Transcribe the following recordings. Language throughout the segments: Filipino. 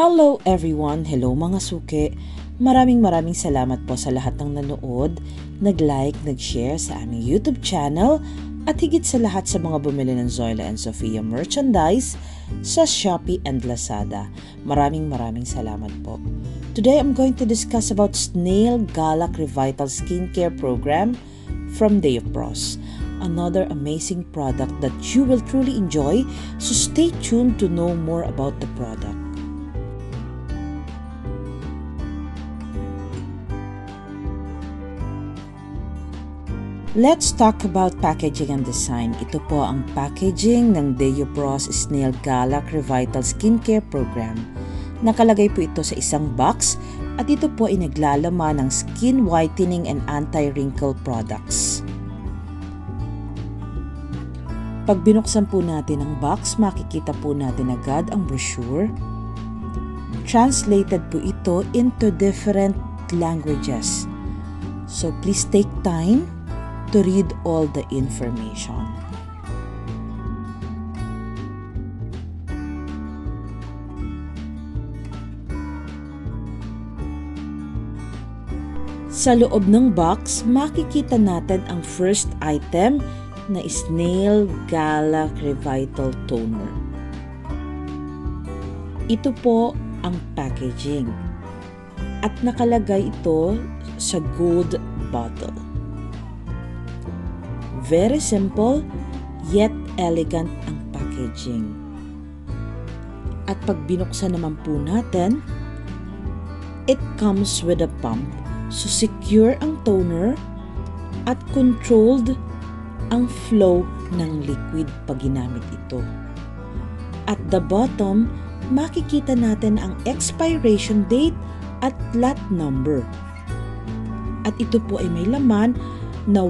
Hello everyone! Hello mga suke! Maraming maraming salamat po sa lahat ng nanood, nag-like, nag-share sa aming YouTube channel at higit sa lahat sa mga bumili ng Zoila and Sofia merchandise sa Shopee and Lazada. Maraming maraming salamat po. Today I'm going to discuss about Snail Galak Revital Skincare Program from Bros. Another amazing product that you will truly enjoy, so stay tuned to know more about the product. Let's talk about packaging and design. Ito po ang packaging ng Deopros Snail Galak Revital Skincare Program. Nakalagay po ito sa isang box at ito po ay naglalaman ng skin whitening and anti-wrinkle products. Pag binuksan po natin ang box, makikita po natin agad ang brochure. Translated po ito into different languages. So please take time to read all the information. Sa loob ng box, makikita natin ang first item na Snail Gala Revital Toner. Ito po ang packaging at nakalagay ito sa gold Very simple yet elegant ang packaging. At pag binuksan naman po natin, it comes with a pump. So secure ang toner at controlled ang flow ng liquid pag ginamit ito. At the bottom, makikita natin ang expiration date at lot number. At ito po ay may laman na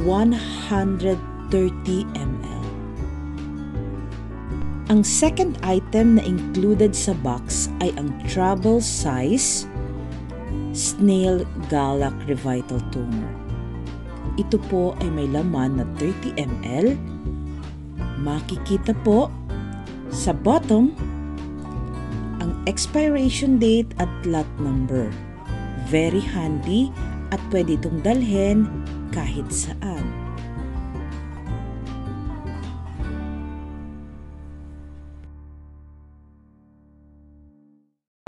130 ml. Ang second item na included sa box ay ang travel size Snail Galak Revital Toner. Ito po ay may laman na 30 ml. Makikita po sa bottom ang expiration date at lot number. Very handy at pwede itong dalhin kahit saan.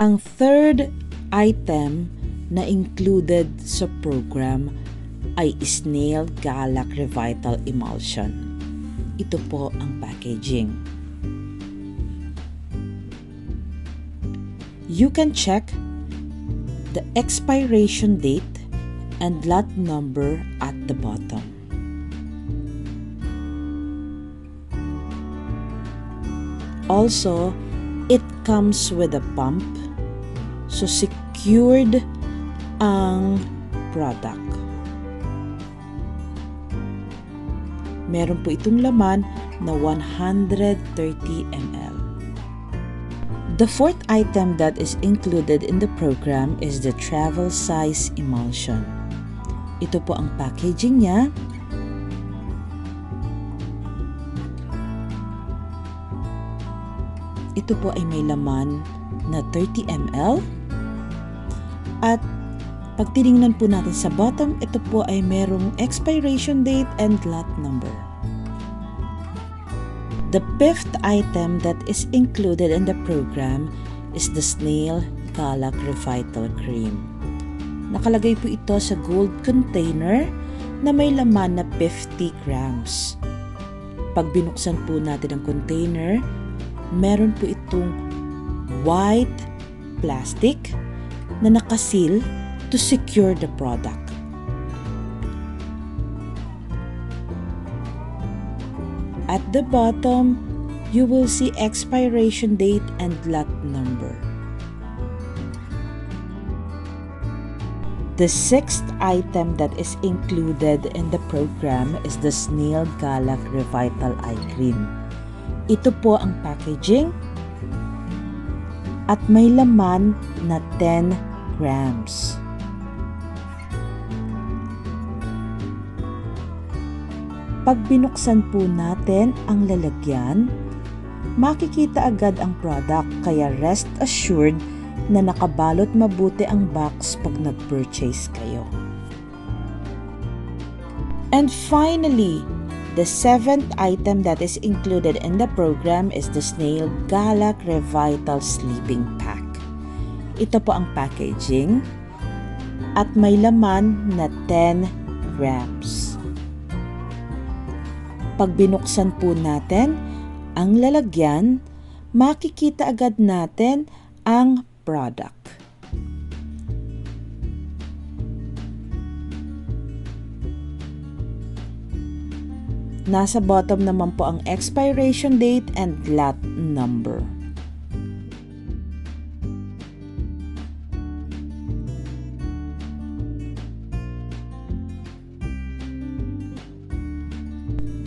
Ang third item na included sa program ay Snail Galak Revital Emulsion. Ito po ang packaging. You can check the expiration date and lot number at the bottom. Also, it comes with a pump so secured ang product. Meron po itong laman na 130 ml. The fourth item that is included in the program is the travel size emulsion. Ito po ang packaging niya. Ito po ay may laman na 30 ml. At pag tiningnan po natin sa bottom, ito po ay merong expiration date and lot number. The fifth item that is included in the program is the Snail Galak Revital Cream. Nakalagay po ito sa gold container na may laman na 50 grams. Pag binuksan po natin ang container, meron po itong white plastic na nakasil to secure the product. At the bottom, you will see expiration date and lot number. The sixth item that is included in the program is the Snail Galak Revital Eye Cream. Ito po ang packaging at may laman na 10 grams. Pag binuksan po natin ang lalagyan, makikita agad ang product kaya rest assured na nakabalot mabuti ang box pag nag-purchase kayo. And finally, the seventh item that is included in the program is the Snail Galak Revital Sleeping Pack. Ito po ang packaging at may laman na 10 grams. Pag binuksan po natin ang lalagyan, makikita agad natin ang product. Nasa bottom naman po ang expiration date and lot number.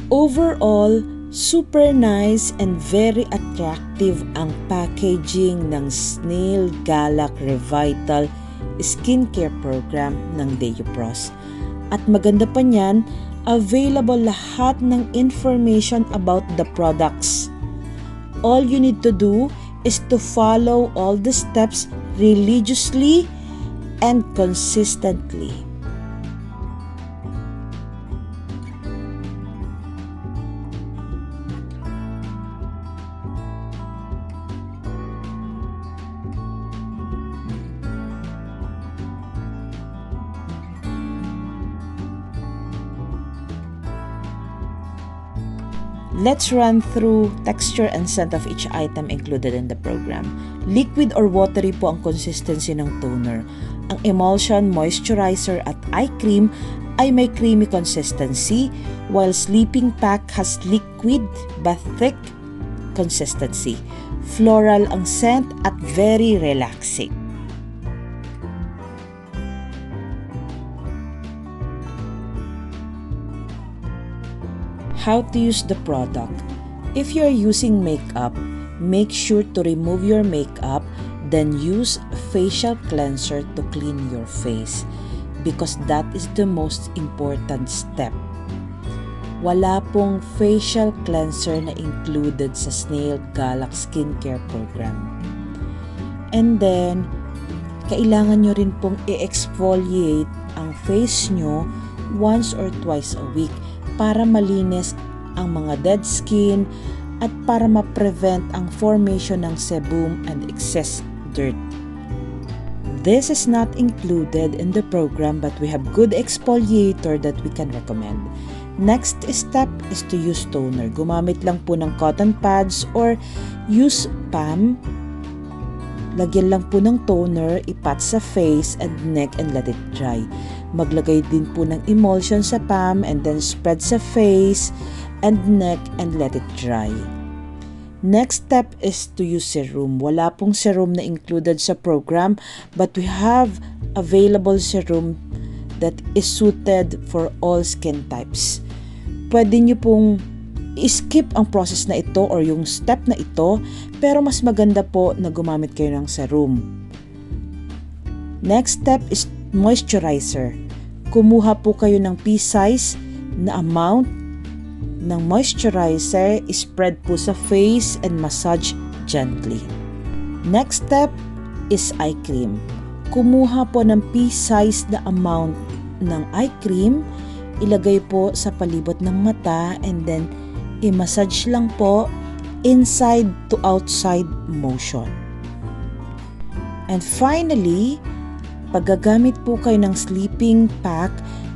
Overall, super nice and very attractive ang packaging ng Snail Galak Revital skincare program ng Deupros. At maganda pa niyan, available lahat ng information about the products. All you need to do is to follow all the steps religiously and consistently. Let's run through texture and scent of each item included in the program. Liquid or watery po ang consistency ng toner. Ang emulsion, moisturizer at eye cream ay may creamy consistency while sleeping pack has liquid but thick consistency. Floral ang scent at very relaxing. How to use the product. If you are using makeup, make sure to remove your makeup then use facial cleanser to clean your face because that is the most important step. Wala pong facial cleanser na included sa Snail Galak Skincare Program. And then, kailangan nyo rin pong i-exfoliate ang face nyo once or twice a week para malinis ang mga dead skin at para ma-prevent ang formation ng sebum and excess dirt. This is not included in the program but we have good exfoliator that we can recommend. Next step is to use toner. Gumamit lang po ng cotton pads or use PAM. Lagyan lang po ng toner, ipat sa face and neck and let it dry. Maglagay din po ng emulsion sa palm and then spread sa face and neck and let it dry. Next step is to use serum. Wala pong serum na included sa program but we have available serum that is suited for all skin types. Pwede nyo pong skip ang process na ito or yung step na ito pero mas maganda po na gumamit kayo ng serum. Next step is moisturizer kumuha po kayo ng pea size na amount ng moisturizer, spread po sa face and massage gently. Next step is eye cream. Kumuha po ng pea size na amount ng eye cream, ilagay po sa palibot ng mata and then i-massage lang po inside to outside motion. And finally, Paggagamit po kayo ng sleeping pack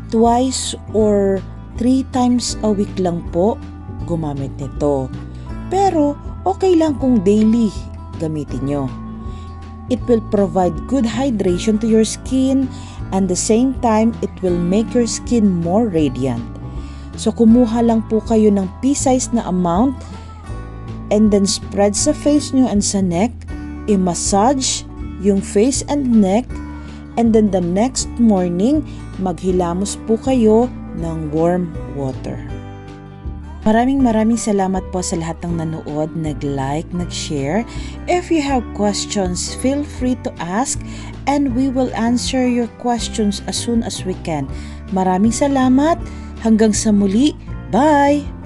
twice or three times a week lang po gumamit nito. Pero okay lang kung daily gamitin nyo. It will provide good hydration to your skin and the same time it will make your skin more radiant. So kumuha lang po kayo ng pea-size na amount and then spread sa face nyo and sa neck, i-massage yung face and neck And then the next morning, maghilamos po kayo ng warm water. Maraming maraming salamat po sa lahat ng nanood, nag-like, nag-share. If you have questions, feel free to ask and we will answer your questions as soon as we can. Maraming salamat. Hanggang sa muli. Bye!